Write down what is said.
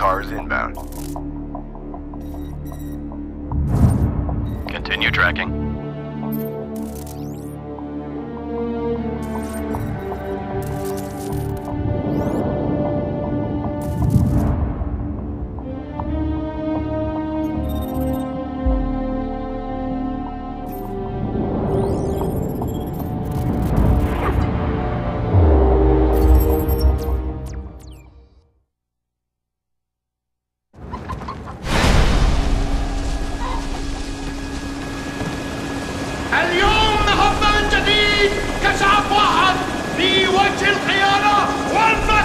Cars inbound. Continue tracking. وجه الخيانة والفساد